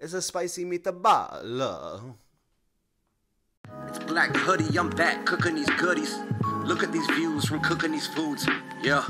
It's a spicy meatball. It's Black Hoody, I'm back cooking these goodies. Look at these views from cooking these foods. Yeah.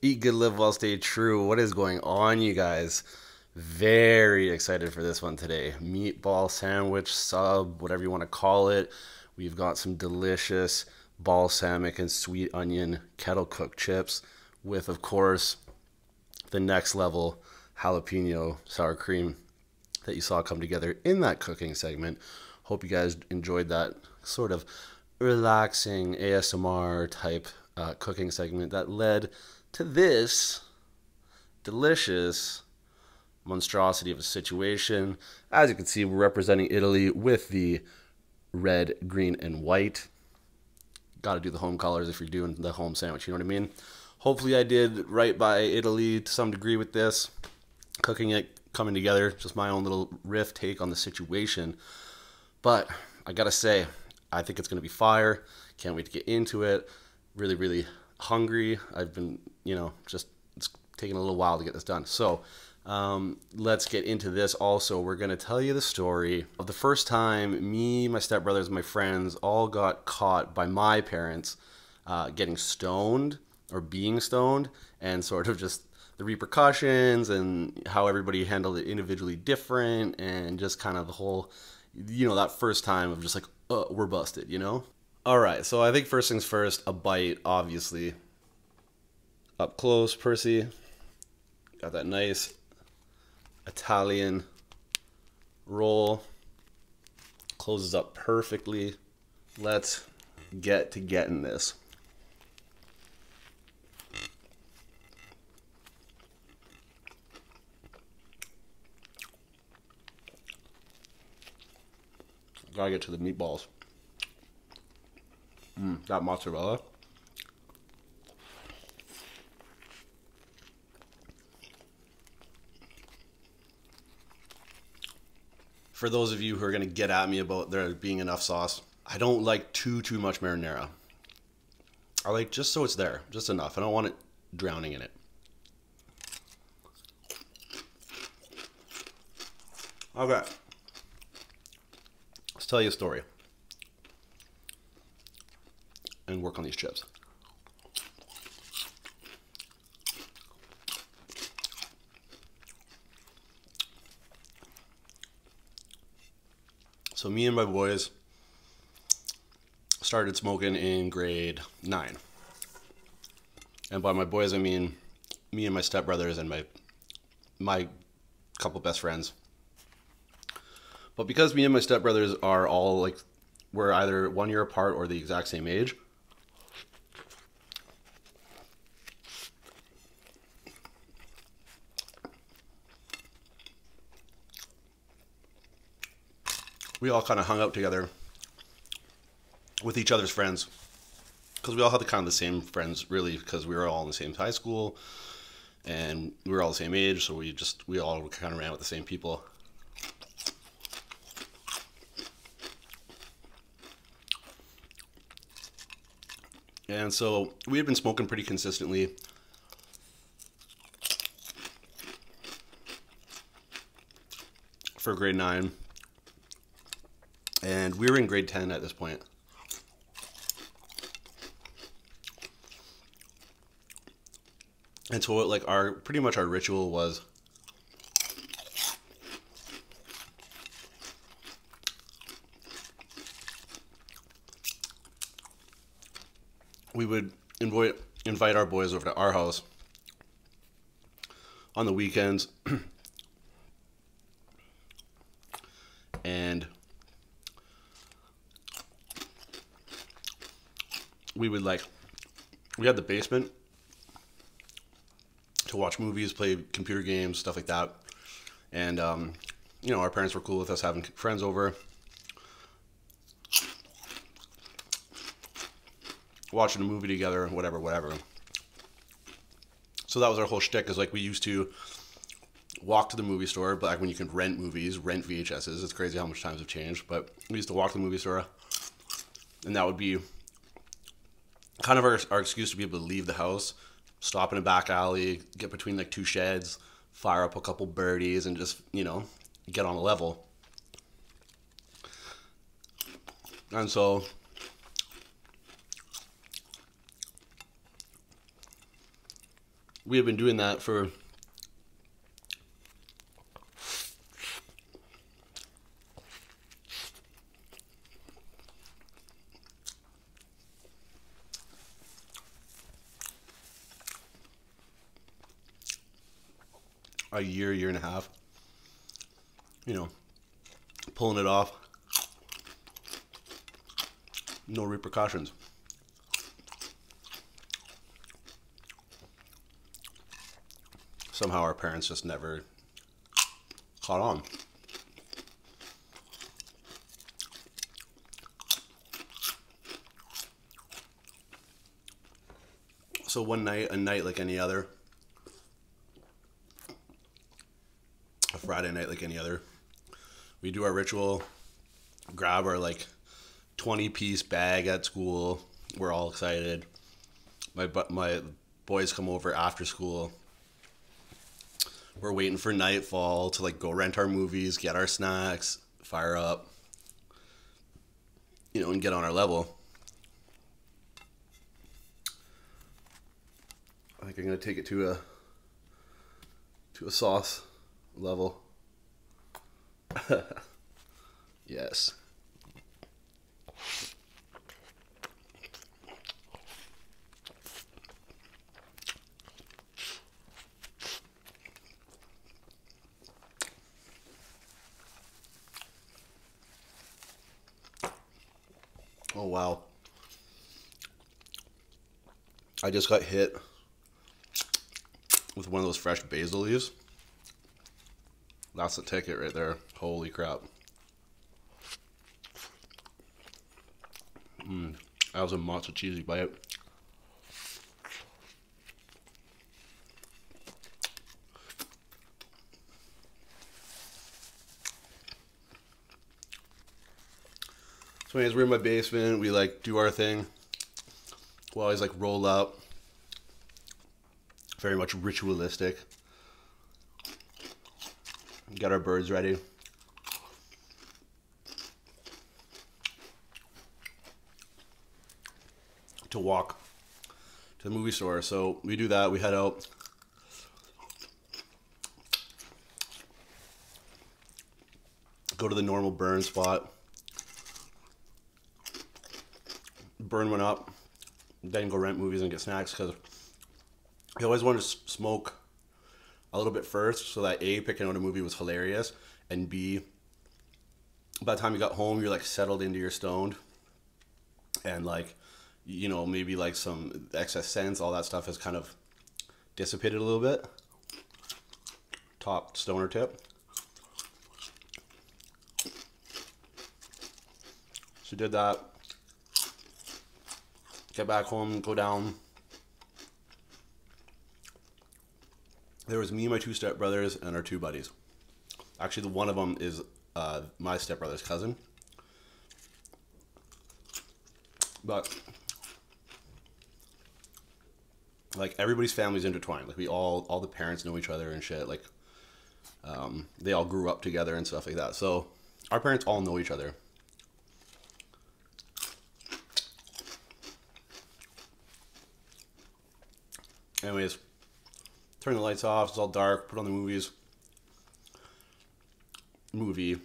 Eat Good, Live Well, Stay True. What is going on, you guys? Very excited for this one today. Meatball sandwich, sub, whatever you want to call it. We've got some delicious balsamic and sweet onion kettle cooked chips with, of course, the next level jalapeno sour cream that you saw come together in that cooking segment. Hope you guys enjoyed that sort of relaxing ASMR type uh, cooking segment that led to this delicious monstrosity of a situation. As you can see, we're representing Italy with the red, green, and white. Got to do the home colors if you're doing the home sandwich, you know what I mean? Hopefully, I did right by Italy to some degree with this. Cooking it, coming together, just my own little riff take on the situation. But I gotta say, I think it's gonna be fire. Can't wait to get into it. Really, really hungry. I've been, you know, just it's taking a little while to get this done. So um, let's get into this. Also, we're gonna tell you the story of the first time me, my stepbrothers, my friends all got caught by my parents uh, getting stoned or being stoned, and sort of just the repercussions and how everybody handled it individually different, and just kind of the whole, you know, that first time of just like, uh, we're busted, you know. All right, so I think first things first, a bite, obviously. Up close, Percy. Got that nice Italian roll. Closes up perfectly. Let's get to getting this. Gotta get to the meatballs. Mm, that mozzarella. For those of you who are going to get at me about there being enough sauce, I don't like too, too much marinara. I like just so it's there, just enough. I don't want it drowning in it. Okay. Let's tell you a story. And work on these chips. So me and my boys started smoking in grade nine. And by my boys, I mean me and my stepbrothers and my my couple best friends. But because me and my stepbrothers are all like we're either one year apart or the exact same age, we all kind of hung out together with each other's friends because we all had the kind of the same friends really because we were all in the same high school and we were all the same age so we just we all kind of ran with the same people. And so we had been smoking pretty consistently. For grade 9 and we were in grade 10 at this point. And so like our pretty much our ritual was we would invite invite our boys over to our house on the weekends and we would like we had the basement to watch movies, play computer games, stuff like that. And um, you know, our parents were cool with us having friends over. Watching a movie together, whatever, whatever. So that was our whole shtick. Is like we used to walk to the movie store, back when you could rent movies, rent VHSs. It's crazy how much times have changed. But we used to walk to the movie store, and that would be kind of our, our excuse to be able to leave the house, stop in a back alley, get between like two sheds, fire up a couple birdies, and just, you know, get on a level. And so we have been doing that for a year, year and a half. You know, pulling it off. No repercussions. Somehow our parents just never caught on. So one night, a night like any other, a Friday night like any other, we do our ritual, grab our like 20 piece bag at school. We're all excited. My my boys come over after school. We're waiting for nightfall to like go rent our movies, get our snacks, fire up, you know, and get on our level. I think I'm gonna take it to a to a sauce level. yes. Oh wow. I just got hit with one of those fresh basil leaves. That's the ticket right there. Holy crap. Mm, that was a monster cheesy bite. So anyways, we're in my basement. We like do our thing. We always like roll up. Very much ritualistic. Got our birds ready. To walk to the movie store. So we do that. We head out. Go to the normal burn spot. Burn one up. Then go rent movies and get snacks because I always wanted to smoke a little bit first so that A, picking out a movie was hilarious, and B, by the time you got home, you're like settled into your stoned, and like, you know, maybe like some excess sense, all that stuff has kind of dissipated a little bit. Top stoner tip. So did that. Get back home, go down. There was me, my two stepbrothers, and our two buddies. Actually, the one of them is uh, my stepbrother's cousin. But like everybody's family's intertwined. Like we all, all the parents know each other and shit. Like um, they all grew up together and stuff like that. So our parents all know each other. Anyways, turn the lights off. It's all dark. Put on the movies. Movie,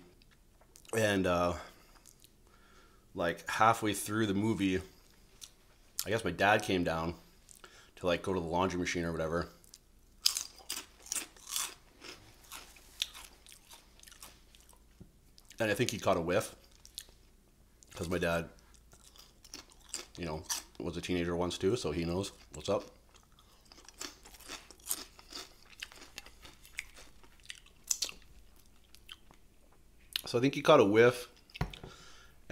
and uh, like halfway through the movie, I guess my dad came down to like go to the laundry machine or whatever. And I think he caught a whiff because my dad, you know, was a teenager once too, so he knows what's up. So I think he caught a whiff.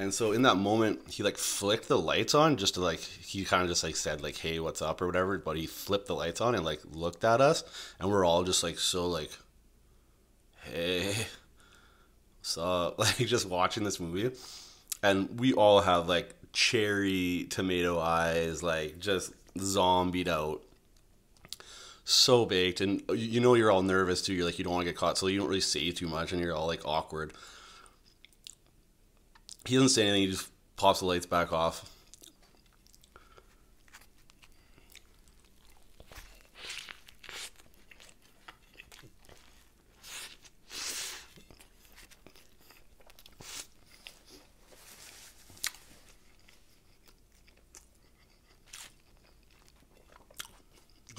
And so in that moment, he like flicked the lights on just to like, he kind of just like said like, hey, what's up or whatever. But he flipped the lights on and like looked at us. And we're all just like, so like, hey, so like just watching this movie. And we all have like cherry tomato eyes, like just zombied out. So baked. And you know, you're all nervous too. You're like, you don't want to get caught. So you don't really say too much and you're all like awkward. He doesn't say anything. He just pops the lights back off.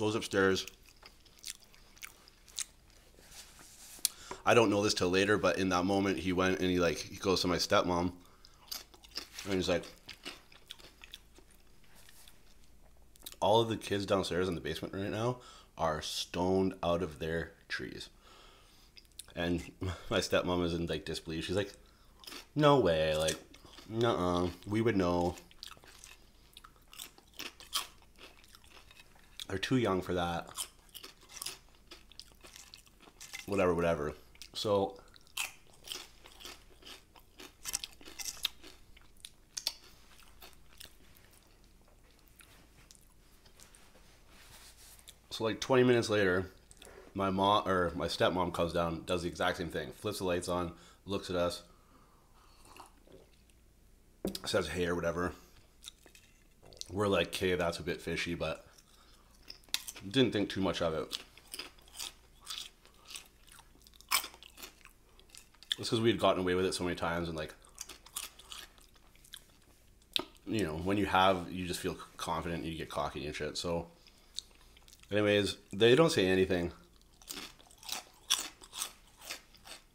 goes upstairs. I don't know this till later, but in that moment, he went and he like he goes to my stepmom, and he's like, all of the kids downstairs in the basement right now are stoned out of their trees. And my stepmom is in like disbelief. She's like, "No way! Like, no, we would know. They're too young for that. Whatever, whatever." So Like 20 minutes later, my mom or my stepmom comes down, does the exact same thing, flips the lights on, looks at us, says hey or whatever. We're like, okay, that's a bit fishy, but didn't think too much of it. It's because we had gotten away with it so many times, and like, you know, when you have, you just feel confident, you get cocky and shit. So, anyways, they don't say anything.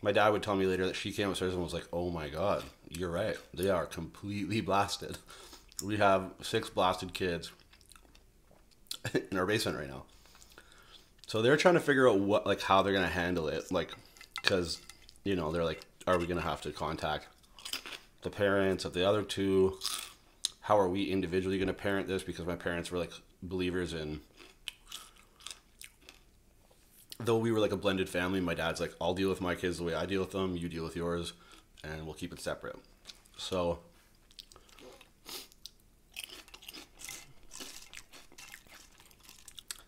My dad would tell me later that she came upstairs and was like, "Oh my god, you're right. They are completely blasted. We have six blasted kids in our basement right now." So they're trying to figure out what, like, how they're gonna handle it, like, because you know, they're like, are we going to have to contact the parents of the other two? How are we individually going to parent this? Because my parents were like believers in, though we were like a blended family, my dad's like, I'll deal with my kids the way I deal with them, you deal with yours, and we'll keep it separate. So,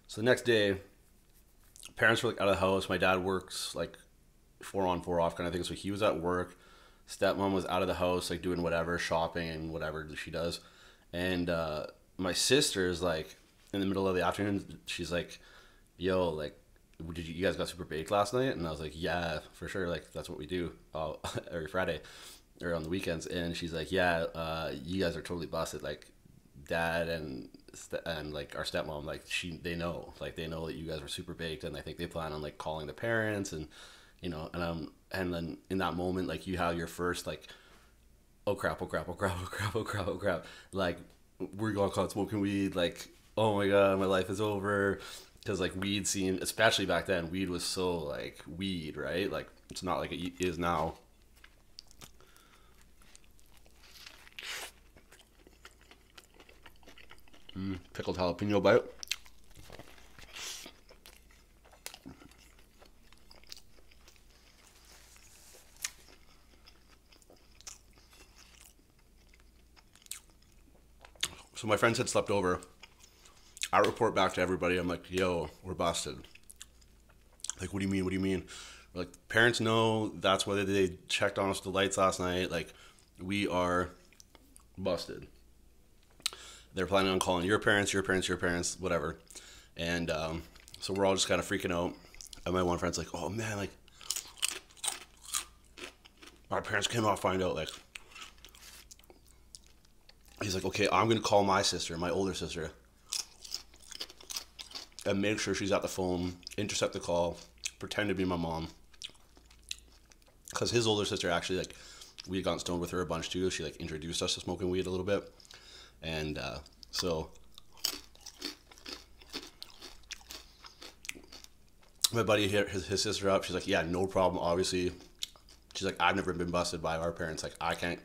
so the next day, parents were like out of the house. My dad works like four on four off kind of thing. So he was at work. Stepmom was out of the house, like doing whatever, shopping and whatever she does. And uh, my sister is like in the middle of the afternoon. She's like, "Yo, like, did you, you guys got super baked last night?" And I was like, "Yeah, for sure. Like that's what we do uh, every Friday or on the weekends." And she's like, "Yeah, uh, you guys are totally busted. Like, dad and and like our stepmom, like she they know, like they know that you guys were super baked, and I think they plan on like calling the parents and." you know, and um, and then in that moment, like you have your first like, oh crap, oh crap, oh crap, oh crap, oh crap, oh crap, like we're going caught smoking weed, like oh my god, my life is over, because like weed seemed, especially back then, weed was so like weed, right? Like it's not like it is now. Mm, pickled jalapeno bite. So my friends had slept over. I report back to everybody. I'm like, yo, we're busted. Like, what do you mean? What do you mean? Like, parents know that's why they checked on us the lights last night. Like, we are busted. They're planning on calling your parents, your parents, your parents, whatever. And um, so we're all just kind of freaking out. And my one friend's like, oh man, like, my parents came out find out, like, he's like, okay, I'm gonna call my sister, my older sister, and make sure she's at the phone, intercept the call, pretend to be my mom, because his older sister actually like we had gotten stoned with her a bunch too. She like introduced us to smoking weed a little bit, and uh, so my buddy hit his, his sister up. She's like, yeah, no problem. Obviously, she's like, I've never been busted by our parents. Like, I can't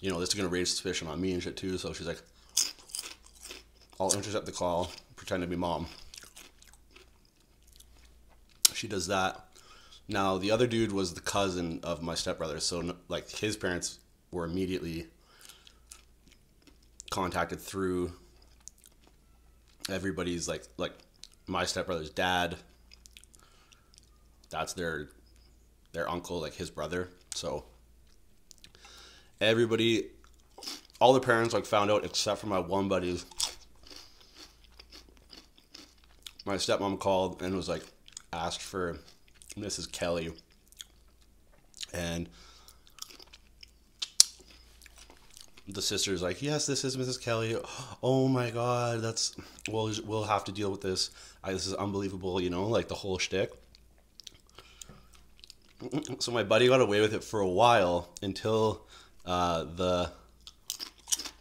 you know, this is gonna raise suspicion on me and shit too. So she's like, I'll intercept the call, pretend to be mom. She does that. Now the other dude was the cousin of my stepbrother, so like his parents were immediately contacted through everybody's like like my stepbrother's dad. That's their their uncle, like his brother. So everybody, all the parents like found out except for my one buddy. My stepmom called and was like asked for Mrs. Kelly, and the sister's like, "Yes, this is Mrs. Kelly." Oh my God, that's we'll we'll have to deal with this. I, this is unbelievable, you know, like the whole shtick. So my buddy got away with it for a while until uh, the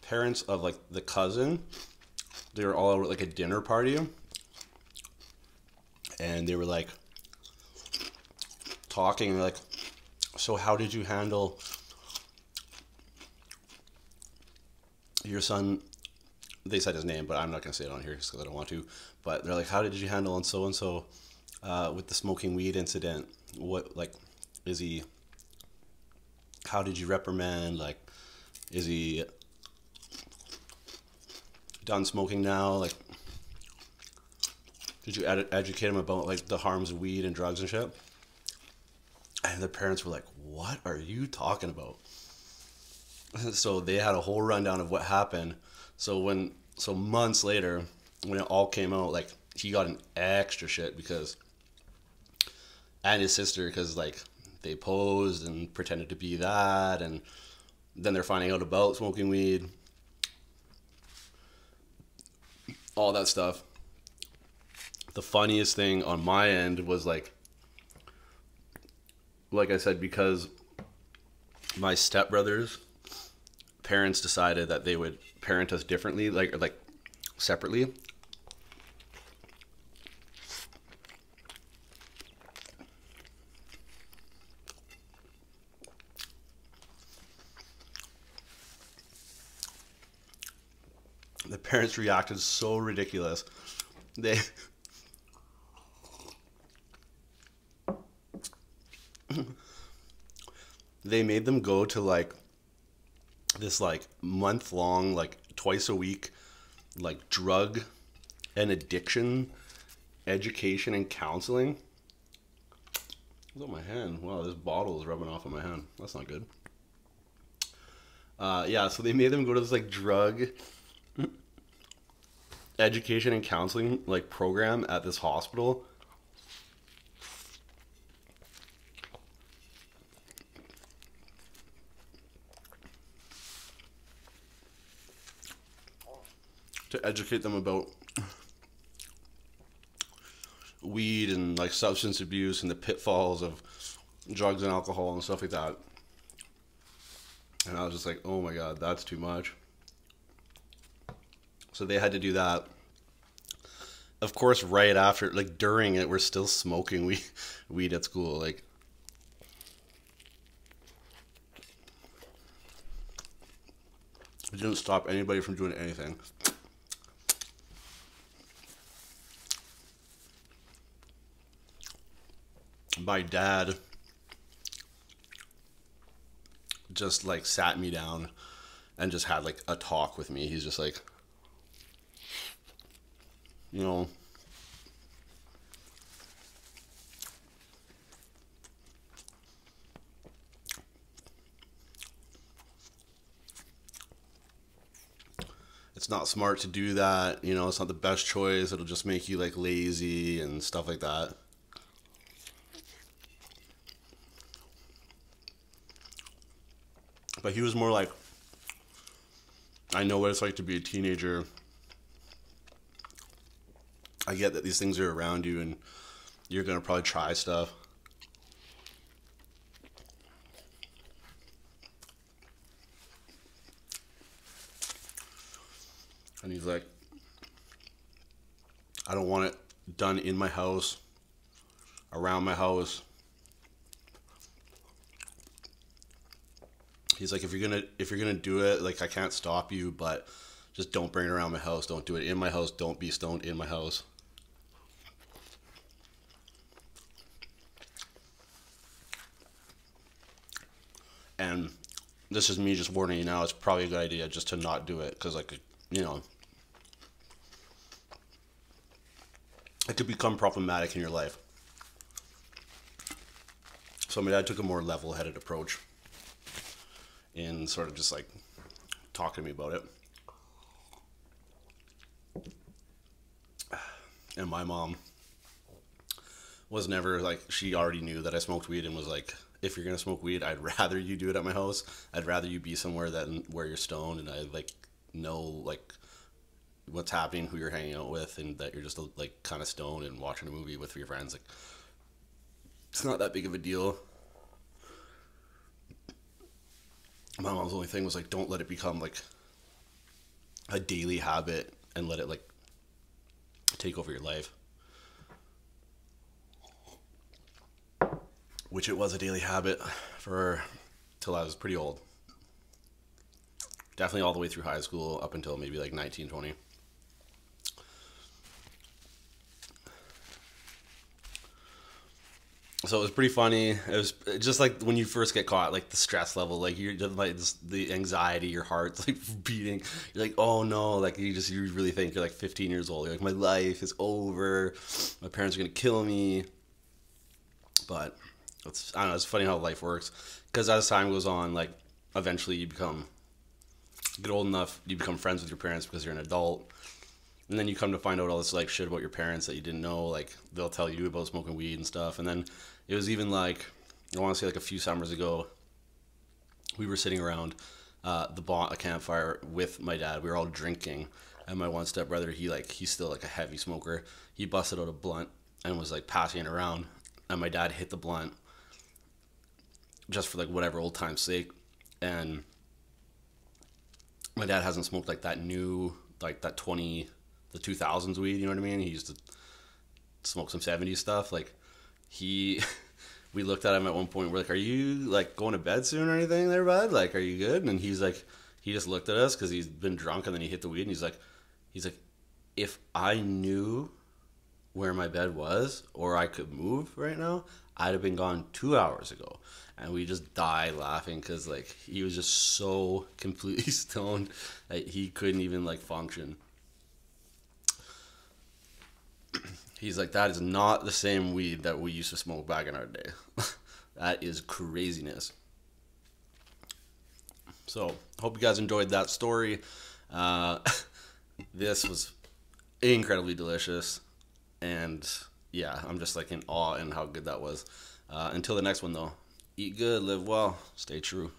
parents of like the cousin, they were all at like a dinner party, and they were like talking like, "So how did you handle?" your son? They said his name but i'm not going to say it on here because i don't want to but they're like how did you handle and so and uh, so with the smoking weed incident? What like is he how did you reprimand? Like is he done smoking now? Like did you ed- educate him about like the harms of weed and drugs and shit and the parents were like what are you talking about so they had a whole rundown of what happened. So when so months later, when it all came out, like he got an extra shit because and his sister because like they posed and pretended to be that, and then they're finding out about smoking weed, all that stuff. The funniest thing on my end was like, like I said, because my stepbrothers parents decided that they would parent us differently, like like separately. The parents reacted so ridiculous. They they made them go to like this like month long, like twice a week, like drug and addiction education and counseling. It's on my hand. Wow, this bottle is rubbing off on my hand. That's not good. Uh, yeah, so they made them go to this like drug education and counseling like program at this hospital. To educate them about weed and like substance abuse and the pitfalls of drugs and alcohol and stuff like that. And I was just like, oh my god, that's too much. So they had to do that. Of course, right after, like during it, we're still smoking weed, weed at school. Like, it didn't stop anybody from doing anything. My dad just like sat me down and just had like a talk with me. He's just like, you know, it's not smart to do that. You know, it's not the best choice. It'll just make you like lazy and stuff like that. But he was more like, I know what it's like to be a teenager. I get that these things are around you and you're going to probably try stuff. And he's like, I don't want it done in my house, around my house. He's like, if you're gonna if you're gonna do it, like I can't stop you, but just don't bring it around my house. Don't do it in my house. Don't be stoned in my house. And this is me just warning you now. It's probably a good idea just to not do it because, like, you know, it could become problematic in your life. So my dad took a more level-headed approach in sort of just like talking to me about it. And my mom, was never like she already knew that I smoked weed and was like, if you're gonna smoke weed, I'd rather you do it at my house. I'd rather you be somewhere than where you're stoned and I like know like what's happening, who you're hanging out with, and that you're just like kind of stoned and watching a movie with your friends. Like, it's not that big of a deal. My mom's only thing was like, don't let it become like a daily habit and let it like take over your life. Which it was a daily habit for till I was pretty old. Definitely all the way through high school up until maybe like 19, 20. So it was pretty funny. It was just like when you first get caught, like the stress level, like you're just like the anxiety, your heart's like beating. You're like, oh no, like you just you really think you're like 15 years old. You're like, my life is over. My parents are gonna kill me. But it's I don't know. It's funny how life works because as time goes on, like eventually you become get old enough, you become friends with your parents because you're an adult and then you come to find out all this like shit about your parents that you didn't know like they'll tell you about smoking weed and stuff. And then it was even like i want to say like a few summers ago we were sitting around uh, the bon- a campfire with my dad. We were all drinking. And my one step brother he like he's still like a heavy smoker. He busted out a blunt and was like passing it around. And my dad hit the blunt just for like whatever old time's sake. And my dad hasn't smoked like that new like that 20 the 2000s weed, you know what I mean? He used to smoke some 70s stuff. Like, he, we looked at him at one point. We're like, "Are you like going to bed soon or anything, there, bud? Like, are you good?" And he's like, he just looked at us because he's been drunk, and then he hit the weed, and he's like, he's like, if I knew where my bed was or I could move right now, I'd have been gone two hours ago. And we just died laughing because like he was just so completely stoned that he couldn't even like function. He's like, that is not the same weed that we used to smoke back in our day. that is craziness. So, hope you guys enjoyed that story. Uh, this was incredibly delicious. And yeah, I'm just like in awe in how good that was. Uh, until the next one, though, eat good, live well, stay true.